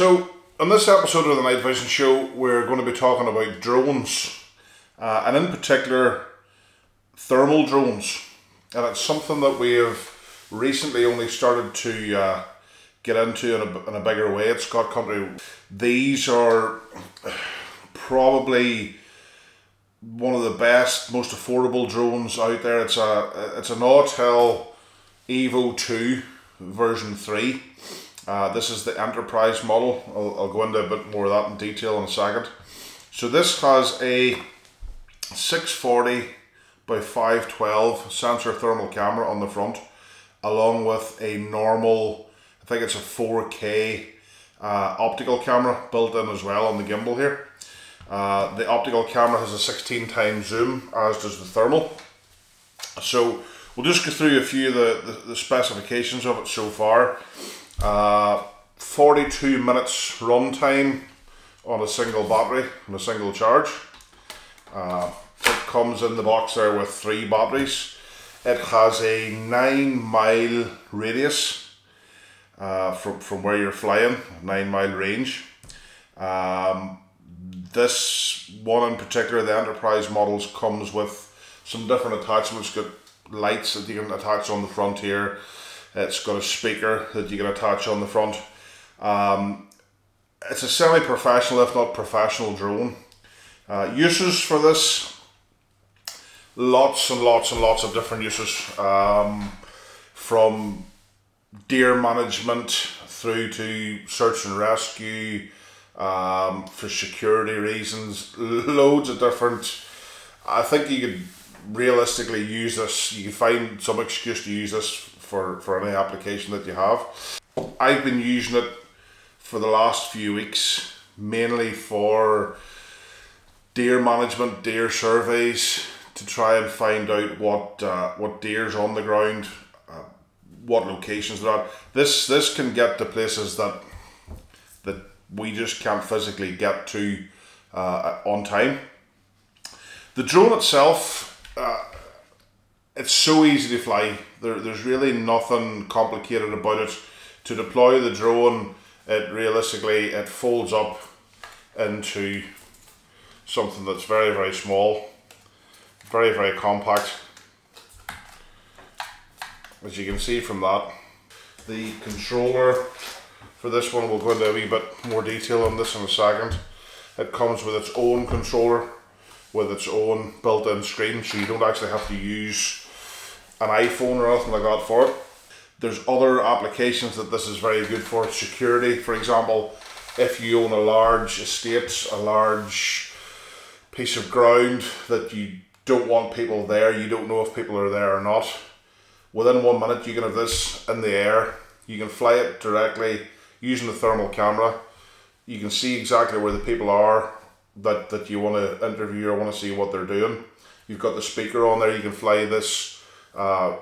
So, on this episode of the Night Vision Show, we're going to be talking about drones, uh, and in particular, thermal drones. And it's something that we have recently only started to uh, get into in a, in a bigger way at Scott Country. These are probably one of the best, most affordable drones out there. It's a it's an Autel Evo 2 version 3 uh, this is the enterprise model. I'll, I'll, go into a bit more of that in detail in a second. So this has a 640 by 512 sensor thermal camera on the front, along with a normal, I think it's a 4K uh, optical camera built in as well on the gimbal here. Uh, the optical camera has a 16 times zoom, as does the thermal. So we'll just go through a few of the, the, the specifications of it so far. Uh, 42 minutes runtime on a single battery, on a single charge. Uh, it comes in the box there with three batteries. It has a nine mile radius uh, from, from where you're flying, nine mile range. Um, this one in particular, the Enterprise models, comes with some different attachments. Got lights that you can attach on the front here. It's got a speaker that you can attach on the front. Um, it's a semi-professional, if not professional drone. Uh, uses for this, lots and lots and lots of different uses. Um, from deer management through to search and rescue, um, for security reasons, loads of different. I think you could realistically use this. You can find some excuse to use this for, for any application that you have. I've been using it for the last few weeks, mainly for deer management, deer surveys, to try and find out what uh, what deer's on the ground, uh, what locations they're at. This this can get to places that that we just can't physically get to uh, on time. The drone itself, uh, it's so easy to fly. There, there's really nothing complicated about it. To deploy the drone, it realistically it folds up into something that's very very small, very very compact. As you can see from that, the controller for this one, we'll go into a wee bit more detail on this in a second. It comes with its own controller with its own built-in screen so you don't actually have to use an iPhone or anything like that for it. There's other applications that this is very good for. Security, for example, if you own a large estate, a large piece of ground that you don't want people there, you don't know if people are there or not. Within one minute you can have this in the air. You can fly it directly using the thermal camera. You can see exactly where the people are that, that you want to interview or want to see what they're doing. You've got the speaker on there, you can fly this, uh,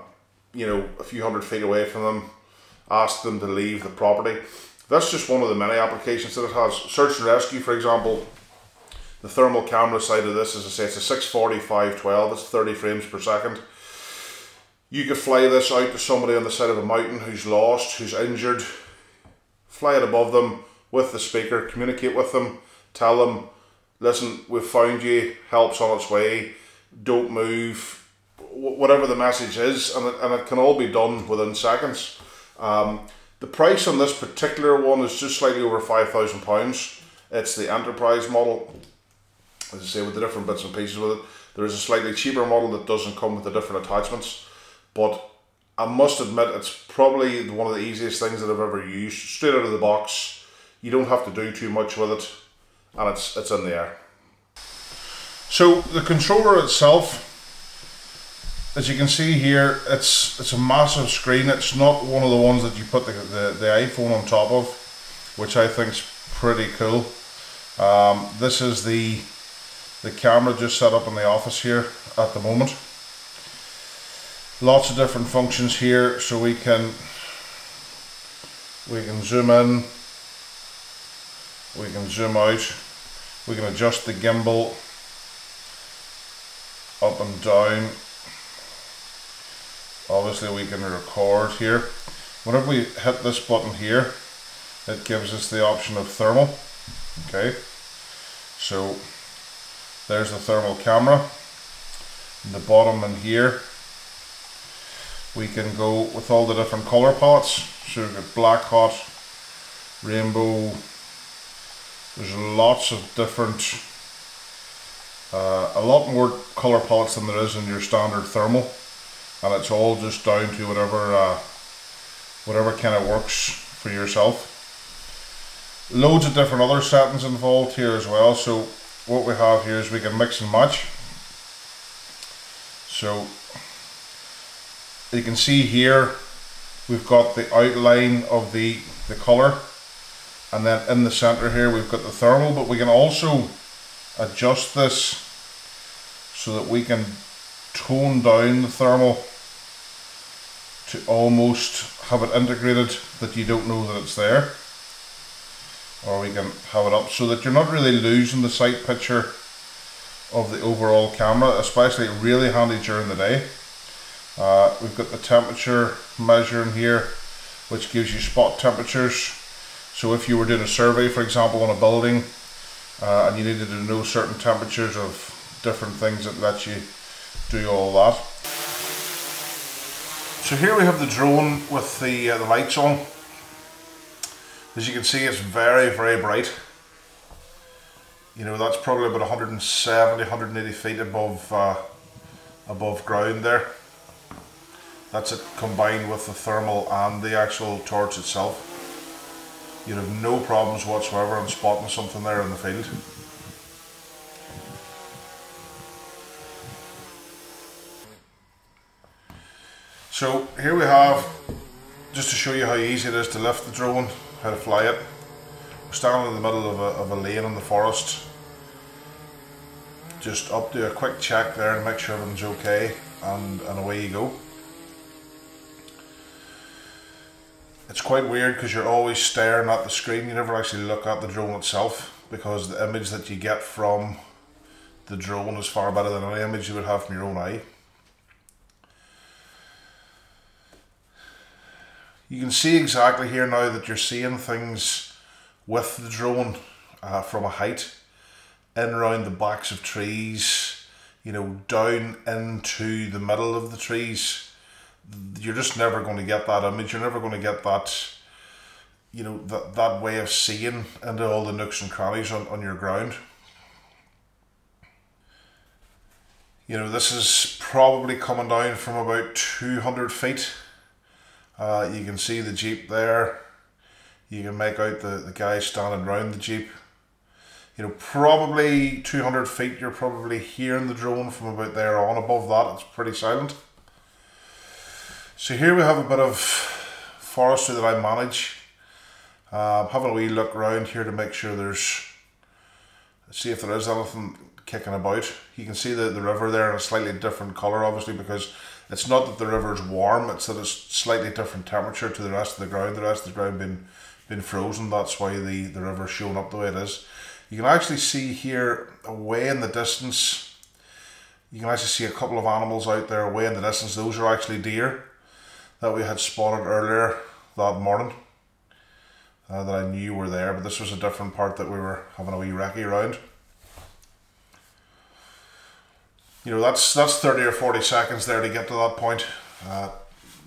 you know, a few hundred feet away from them, ask them to leave the property. That's just one of the many applications that it has. Search and rescue, for example, the thermal camera side of this, as I say, it's a 640 512, it's 30 frames per second. You could fly this out to somebody on the side of a mountain who's lost, who's injured, fly it above them with the speaker, communicate with them, tell them listen, we've found you, help's on its way, don't move, whatever the message is, and it, and it can all be done within seconds. Um, the price on this particular one is just slightly over £5,000. It's the enterprise model, as I say, with the different bits and pieces with it. There is a slightly cheaper model that doesn't come with the different attachments, but I must admit it's probably one of the easiest things that I've ever used. Straight out of the box, you don't have to do too much with it and it's it's in the air. So the controller itself, as you can see here, it's it's a massive screen. It's not one of the ones that you put the, the, the iPhone on top of, which I think is pretty cool. Um, this is the the camera just set up in the office here at the moment. Lots of different functions here, so we can we can zoom in we can zoom out we can adjust the gimbal up and down obviously we can record here whenever we hit this button here it gives us the option of thermal. Okay, so there's the thermal camera. In the bottom and here, we can go with all the different color palettes. So we've got black hot, rainbow. There's lots of different, uh, a lot more color palettes than there is in your standard thermal, and it's all just down to whatever, uh, whatever kind of works for yourself. Loads of different other settings involved here as well. So what we have here is we can mix and match. So you can see here we've got the outline of the, the colour and then in the centre here we've got the thermal but we can also adjust this so that we can tone down the thermal to almost have it integrated that you don't know that it's there. Or we can have it up so that you're not really losing the sight picture of the overall camera especially really handy during the day. Uh, we've got the temperature measuring here which gives you spot temperatures. So if you were doing a survey for example on a building uh, and you needed to know certain temperatures of different things that let you do all that so here we have the drone with the, uh, the lights on as you can see, it's very, very bright. You know, that's probably about 170, 180 feet above, uh, above ground there. That's it combined with the thermal and the actual torch itself. You'd have no problems whatsoever in spotting something there in the field. So here we have, just to show you how easy it is to lift the drone, how to fly it. We're standing in the middle of a, of a lane in the forest. Just up do a quick check there and make sure everything's okay and, and away you go. It's quite weird because you're always staring at the screen, you never actually look at the drone itself because the image that you get from the drone is far better than any image you would have from your own eye. You can see exactly here now that you're seeing things with the drone uh, from a height in around the backs of trees, you know, down into the middle of the trees. You're just never going to get that image. You're never going to get that, you know, that, that way of seeing into all the nooks and crannies on, on your ground. You know, this is probably coming down from about 200 feet uh, you can see the Jeep there. You can make out the, the guy standing around the Jeep. You know, probably 200 feet, you're probably hearing the drone from about there on. Above that, it's pretty silent. So here we have a bit of forestry that I manage. Uh, having a wee look around here to make sure there's, see if there is anything kicking about. You can see the, the river there in a slightly different colour, obviously, because it's not that the river is warm, it's that it's slightly different temperature to the rest of the ground. The rest of the ground being, been frozen, that's why the, the river's showing up the way it is. You can actually see here, away in the distance, you can actually see a couple of animals out there away in the distance. Those are actually deer that we had spotted earlier that morning. Uh, that I knew were there, but this was a different part that we were having a wee recce around. You know that's that's 30 or 40 seconds there to get to that point. Uh,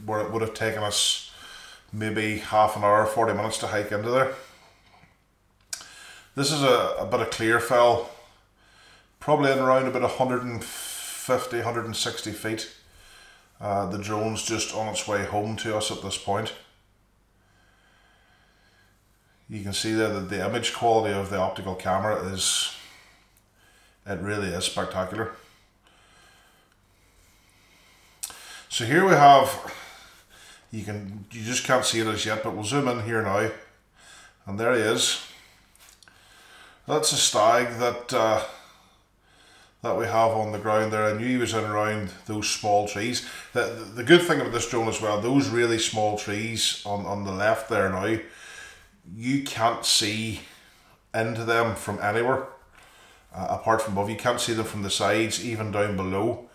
where it would have taken us maybe half an hour 40 minutes to hike into there. This is a, a bit of clear fell probably in around about 150 160 feet. Uh, the drone's just on its way home to us at this point. You can see there that the image quality of the optical camera is it really is spectacular So here we have, you can, you just can't see it as yet, but we'll zoom in here now. And there he is. That's a stag that uh, that we have on the ground there. I knew he was in around those small trees. The, the good thing about this drone as well, those really small trees on, on the left there now, you can't see into them from anywhere uh, apart from above. You can't see them from the sides, even down below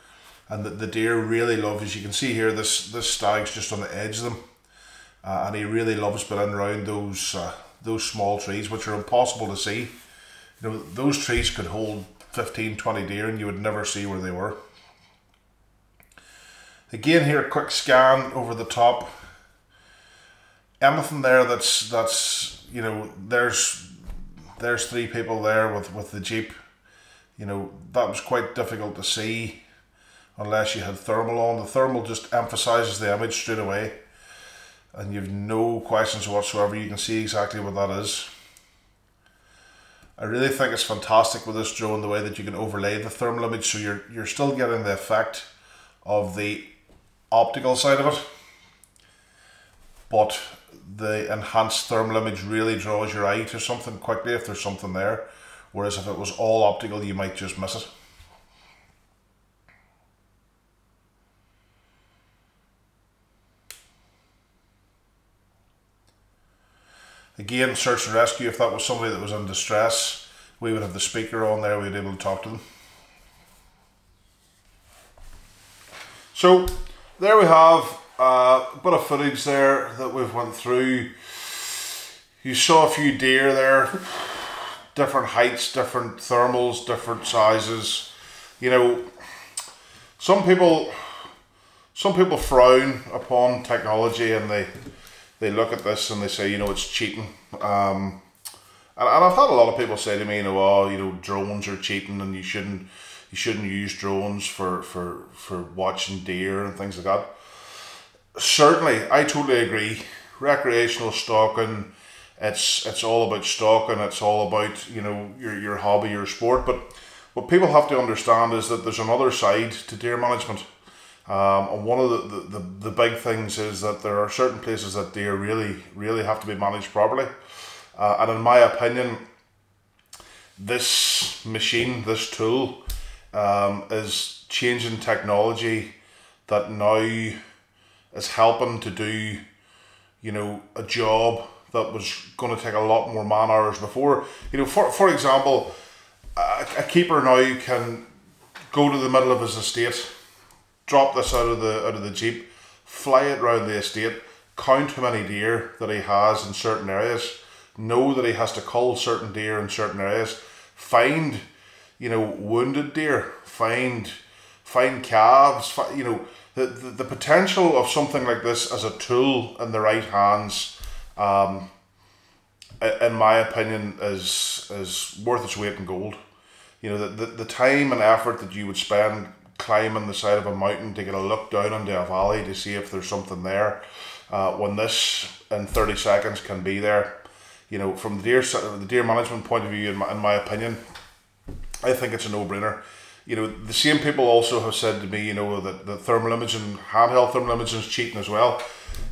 and the, the deer really love as you can see here this this stag's just on the edge of them uh, and he really loves being around those uh, those small trees, which are impossible to see. You know, those trees could hold 15, 20 deer and you would never see where they were. Again here, a quick scan over the top. Anything there that's, that's you know, there's there's three people there with, with the Jeep. You know, that was quite difficult to see unless you had thermal on. The thermal just emphasizes the image straight away and you've no questions whatsoever. You can see exactly what that is. I really think it's fantastic with this drone the way that you can overlay the thermal image so you're you're still getting the effect of the optical side of it but the enhanced thermal image really draws your eye to something quickly if there's something there whereas if it was all optical you might just miss it. Again, search and rescue, if that was somebody that was in distress, we would have the speaker on there, we'd be able to talk to them. So, there we have uh, a bit of footage there that we've went through. You saw a few deer there, different heights, different thermals, different sizes. You know, some people, some people frown upon technology and they they look at this and they say, you know, it's cheating. Um, and, and I've had a lot of people say to me, you know, oh, you know, drones are cheating and you shouldn't you shouldn't use drones for, for, for watching deer and things like that. Certainly, I totally agree. Recreational stalking, it's it's all about stalking. It's all about you know your your hobby, your sport. But what people have to understand is that there's another side to deer management. Um, and one of the, the, the, the, big things is that there are certain places that deer really, really have to be managed properly. Uh, and in my opinion, this machine, this tool, um, is changing technology that now is helping to do, you know, a job that was going to take a lot more man hours before. You know, for, for example, a, a keeper now can go to the middle of his estate drop this out of the out of the jeep, fly it around the estate, count how many deer that he has in certain areas, know that he has to cull certain deer in certain areas, find, you know, wounded deer, find, find calves, you know, the, the, the potential of something like this as a tool in the right hands, um, in my opinion, is is worth its weight in gold. You know, the, the, the time and effort that you would spend climbing the side of a mountain to get a look down into a valley to see if there's something there. Uh, when this in 30 seconds can be there, you know, from the deer, the deer management point of view, in my, in my opinion, I think it's a no-brainer. You know, the same people also have said to me, you know, that the thermal imaging, handheld thermal imaging is cheating as well.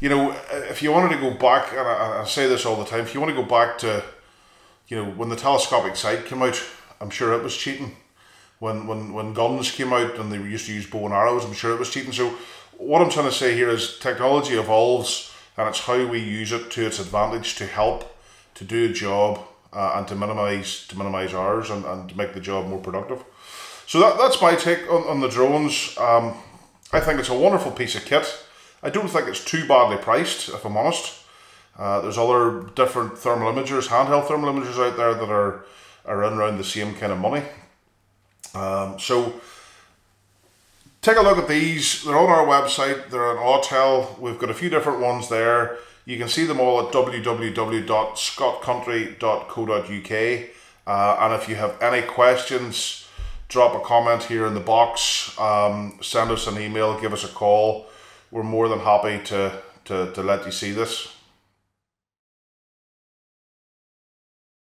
You know, if you wanted to go back, and I, I say this all the time, if you want to go back to, you know, when the telescopic sight came out, I'm sure it was cheating when, when, when guns came out and they used to use bow and arrows, I'm sure it was cheating. So what I'm trying to say here is technology evolves and it's how we use it to its advantage to help to do a job uh, and to minimize to minimize hours and, and to make the job more productive. So that, that's my take on, on the drones. Um, I think it's a wonderful piece of kit. I don't think it's too badly priced, if I'm honest. Uh, there's other different thermal imagers, handheld thermal imagers out there that are, are in around the same kind of money. Um, so take a look at these. They're on our website. They're on Autel. We've got a few different ones there. You can see them all at www.scottcountry.co.uk. Uh, and if you have any questions, drop a comment here in the box. Um, send us an email. Give us a call. We're more than happy to, to, to let you see this.